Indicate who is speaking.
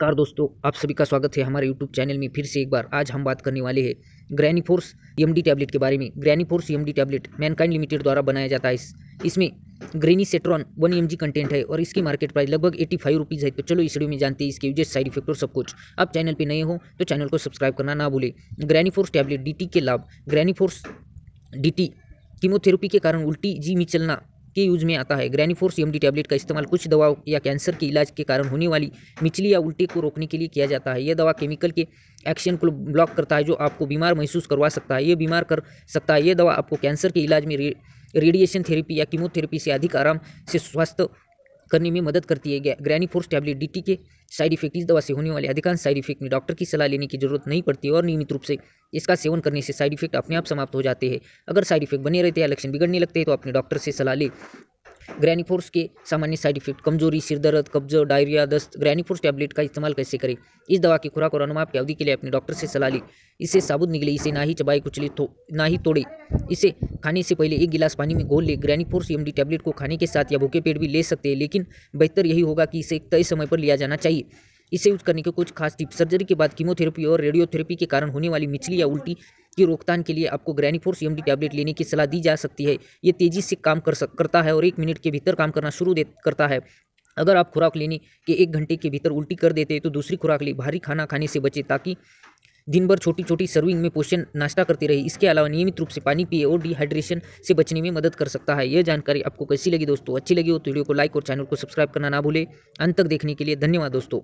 Speaker 1: नमस्कार दोस्तों, आप सभी का स्वागत है हमारे यूट्यूब चैनल में। फिर से एक बार आज हम बात करने वाले हैं ग्रैनी फोर्स एमडी टैबलेट के बारे में। Graniforce MD tablet Mankind Limited द्वारा बनाया जाता है। इस इसमें granisetron one M content है और इसकी मार्केट प्राइस लगभग एटी फाइव रुपीज़ है। तो चलो इस वीडियो में जानते हैं इसके यूजेस साइड इफ़ेक्ट और सब कुछ। आप चैनल पर नए हो तो चैनल को सब्सक्राइब करना ना भूले। ग्रैनी फोर्स टैबलेट डीटी के लाभ ग्रैनी फोर्स डी कीमोथेरेपी के कारण उल्टी जी में चलना के यूज़ में आता है। ग्रैनीफोर्स एमडी टैबलेट का इस्तेमाल कुछ दवाओं या कैंसर के इलाज के कारण होने वाली मिचली या उल्टी को रोकने के लिए किया जाता है। यह दवा केमिकल के एक्शन को ब्लॉक करता है, जो आपको बीमार महसूस करवा सकता है। ये बीमार कर सकता है। ये दवा आपको कैंसर के इलाज में रेडिएशन थेरेपी या कीमोथेरेपी से अधिक आराम से स्वस्थ करने में मदद करती है। ग्रैनी फोर्स टैबलेट डीटी के साइड इफ़ेक्ट इस दवा से होने वाले अधिकांश साइड इफ़ेक्ट में डॉक्टर की सलाह लेने की ज़रूरत नहीं पड़ती और नियमित रूप से इसका सेवन करने से साइड इफ़ेक्ट अपने आप समाप्त हो जाते हैं। अगर साइड इफ़ेक्ट बने रहते हैं लक्षण बिगड़ने लगते हैं तो अपने डॉक्टर से सलाह ले। ग्रैनीफोर्स के सामान्य साइड इफ़ेक्ट कमज़ोरी, सिर दर्द कब्ज डायरिया दस्त ग्रैनीफोर्स टैबलेट का इस्तेमाल कैसे करें? इस दवा की खुराक और अनुमाप की अवधि के लिए अपने डॉक्टर से सलाह ली। इसे साबुत निकले इसे ना ही चबाई कुचले तो ना ही तोड़े। इसे खाने से पहले एक गिलास पानी में घोल ले। ग्रैनीफोर्स एमडी टैबलेट को खाने के साथ या भूखे पेट भी ले सकते हैं, लेकिन बेहतर यही होगा कि इसे तय समय पर लिया जाना चाहिए। इसे यूज़ करने के कुछ खास टिप्स सर्जरी के बाद कीमोथेरेपी और रेडियोथेरेपी के कारण होने वाली मिचली या उल्टी की रोकथाम के लिए आपको ग्रैनीफोर्स एमडी टैबलेट लेने की सलाह दी जा सकती है। ये तेज़ी से काम कर सक, करता है और एक मिनट के भीतर काम करना शुरू दे, करता है। अगर आप खुराक लेने के एक घंटे के भीतर उल्टी कर देते हैं तो दूसरी खुराक ले। भारी खाना खाने से बचे ताकि दिन भर छोटी छोटी सर्विंग में पोषण नाश्ता करती रही। इसके अलावा नियमित रूप से पानी पिए और डिहाइड्रेशन से बचने में मदद कर सकता है। यह जानकारी आपको कैसी लगी दोस्तों? अच्छी लगी हो तो वीडियो को लाइक और चैनल को सब्सक्राइब करना ना भूले। अंत तक देखने के लिए धन्यवाद दोस्तों।